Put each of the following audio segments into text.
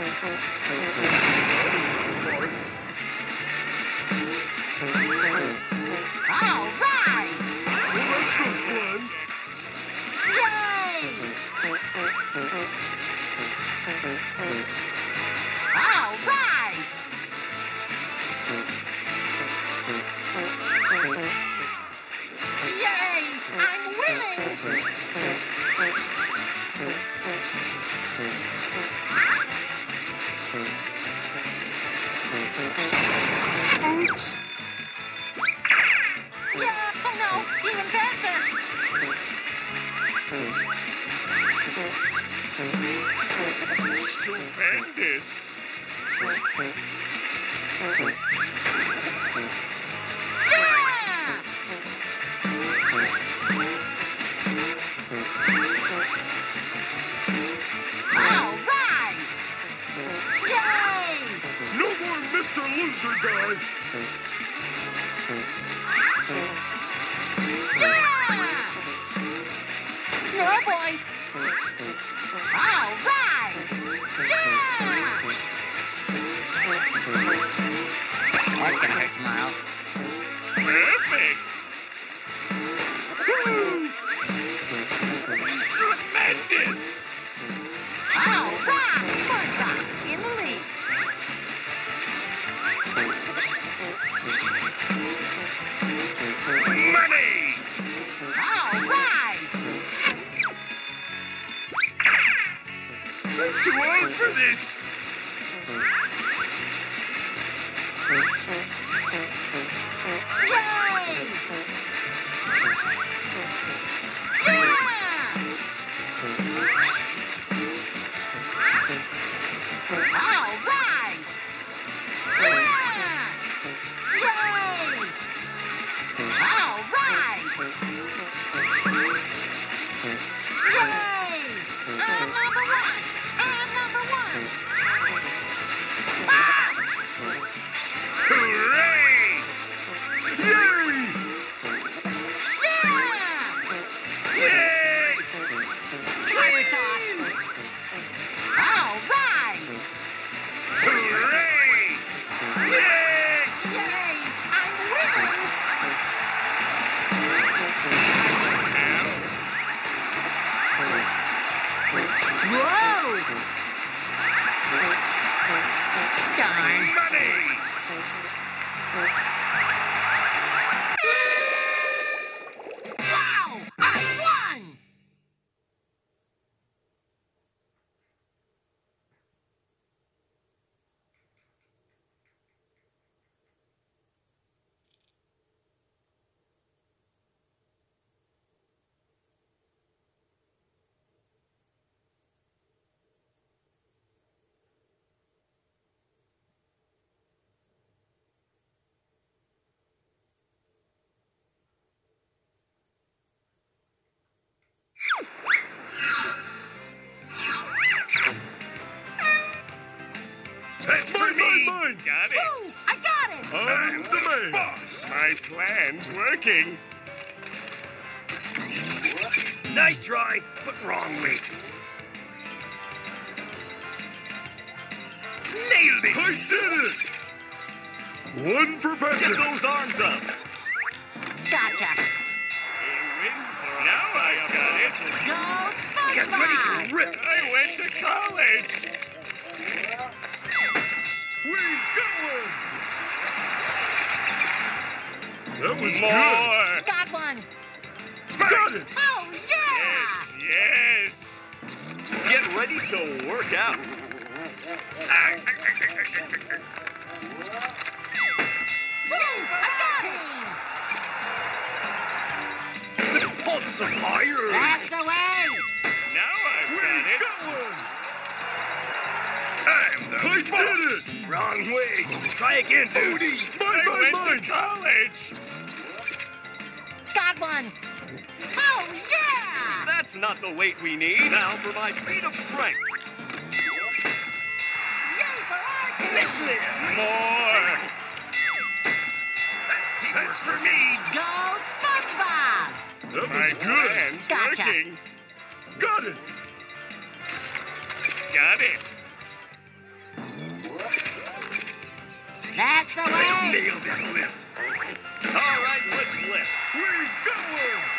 Okay. Loser Yeah! No, boy! All right! Yeah! What's gonna hurt tomorrow? Perfect. Woo! Tremendous. All right! SpongeBob in for this. Whoa! Darn! Money! Got it. Woo! I got it! I'm the man. Boss. My plan's working. Nice try, but wrong weight. Nailed it. I did it. One for Patrick. Get those arms up. Gotcha! Now I've got it. Go Get ready to rip. I went to college. That was More. Got one! Got it. Oh, yeah! Yes, yes. Get ready to work out. Woo! I got him! Pump some higher. That's the way! I did it. Wrong way. Try again, dude. Mine, I went to college. Got one! Oh, yeah! That's not the weight we need. Now for my feat of strength. Yay for our team! Listen. More. That's teamwork That's for me. Go SpongeBob! That was good. Gotcha. Working. Got it. Got it. That's the Let's way! nail this lift. All right, let's lift. We got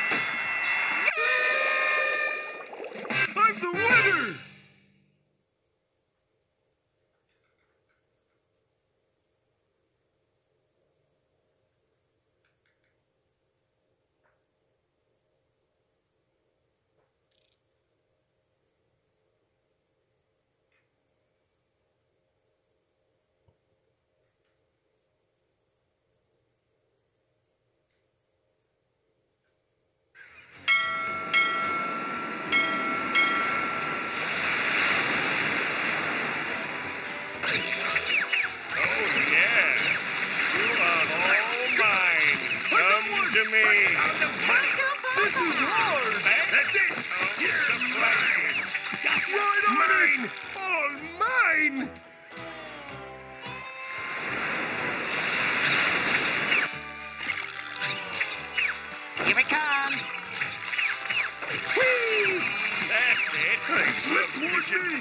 me. This is hard. That's it. You're mine. All mine. Here it comes. That's it. Hey, slip towards me.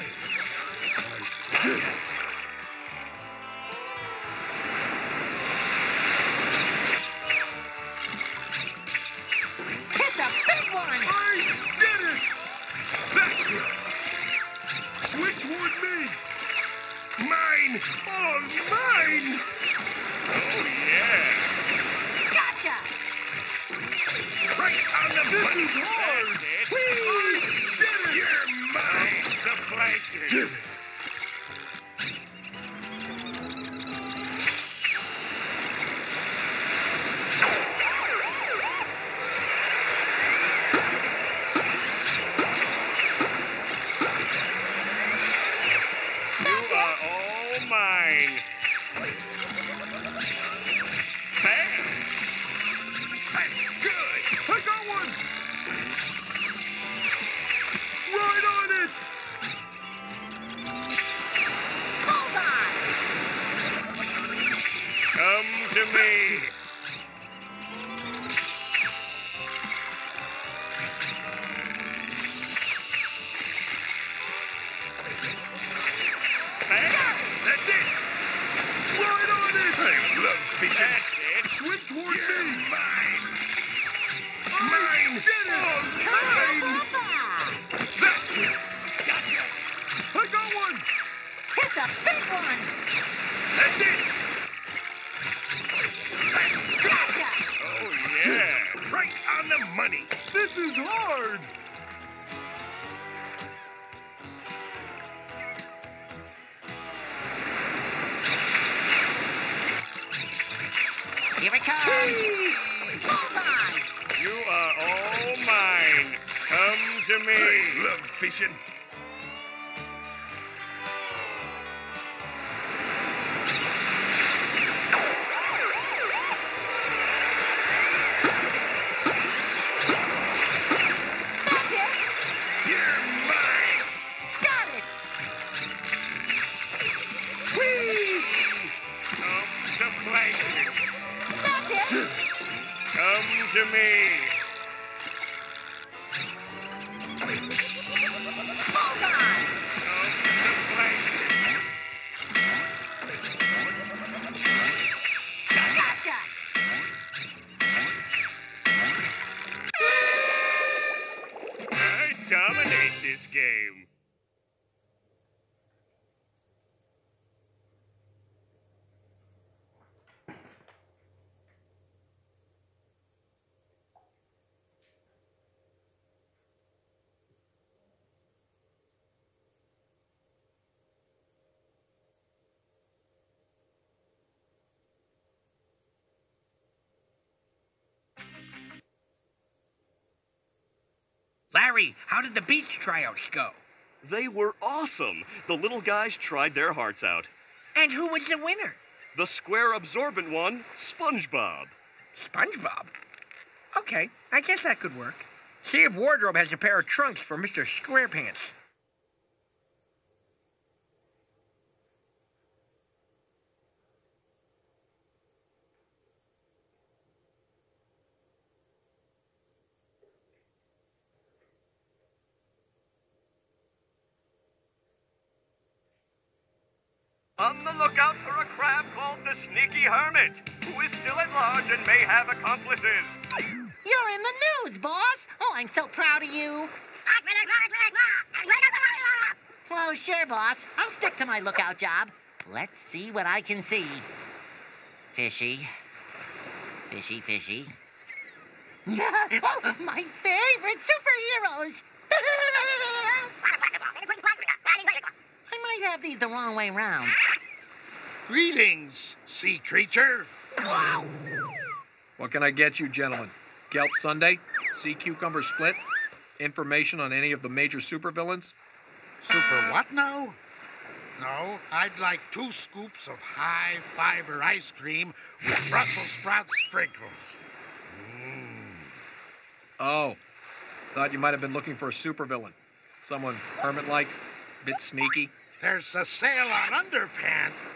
Did it. Come on money. This is hard. Here it comes. Bullseye. You are all mine. Come to me. I love fishing. Come to blanket. Come to me. Larry, how did the beach tryouts go? They were awesome. The little guys tried their hearts out. And who was the winner? The square absorbent one, SpongeBob. SpongeBob. Okay, I guess that could work. See if Wardrobe has a pair of trunks for Mr. Squarepants. On the lookout for a crab called the Sneaky Hermit, who is still at large and may have accomplices. You're in the news, boss. Oh, I'm so proud of you. Well, sure, boss. I'll stick to my lookout job. Let's see what I can see. Fishy. Fishy, fishy. oh, my favorite superheroes! I might have these the wrong way round. Greetings, sea creature. Wow! What can I get you, gentlemen? Kelp sundae? Sea cucumber split? Information on any of the major supervillains? Super what now? No, I'd like two scoops of high fiber ice cream with Brussels sprout sprinkles. Mm. Oh, thought you might have been looking for a supervillain. Someone hermit-like, bit sneaky. There's a sale on underpants.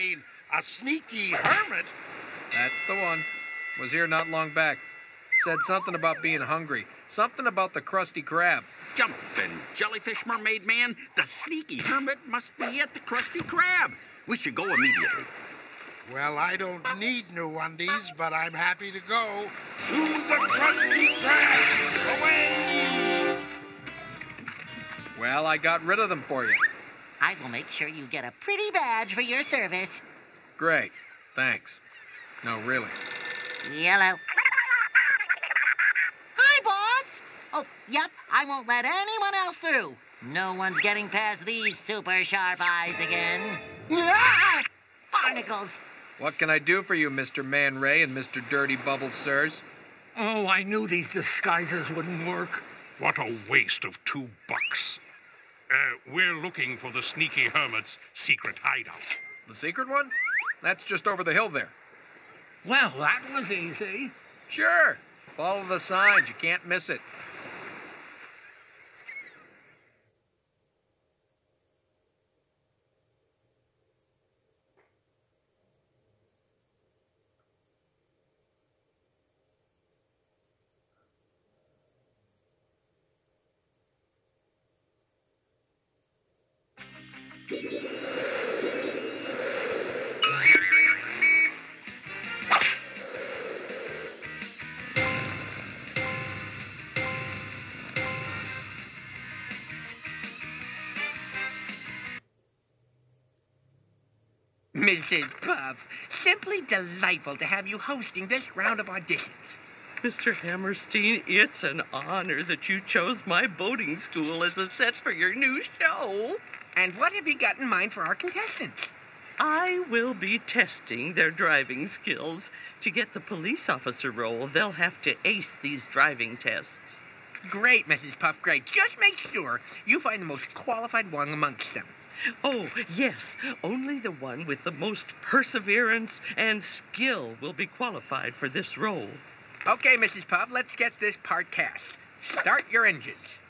I, I mean, a sneaky hermit. That's the one. Was here not long back. Said something about being hungry. Something about the Krusty Krab. Jumpin' jellyfish mermaid man, the sneaky hermit must be at the Krusty Krab. We should go immediately. Well, I don't need new undies, but I'm happy to go to the Krusty Krab. Away! Well, I got rid of them for you. I will make sure you get a pretty badge for your service. Great. Thanks. No, really. Yellow. Hi, boss. Oh, yep, I won't let anyone else through. No one's getting past these super sharp eyes again. Ah! Barnacles. What can I do for you, Mr. Man Ray and Mr. Dirty Bubble, sirs? Oh, I knew these disguises wouldn't work. What a waste of two bucks. Uh, we're looking for the sneaky hermit's secret hideout. The secret one? That's just over the hill there. Well, that was easy. Sure. Follow the signs. You can't miss it. Mrs. Puff, simply delightful to have you hosting this round of auditions. Mr. Hammerstein, it's an honor that you chose my boating school as a set for your new show. And what have you got in mind for our contestants? I will be testing their driving skills. To get the police officer role, they'll have to ace these driving tests. Great, Mrs. Puff, great. Just make sure you find the most qualified one amongst them. Oh, yes, only the one with the most perseverance and skill will be qualified for this role. Okay, Mrs. Puff, let's get this part cast. Start your engines.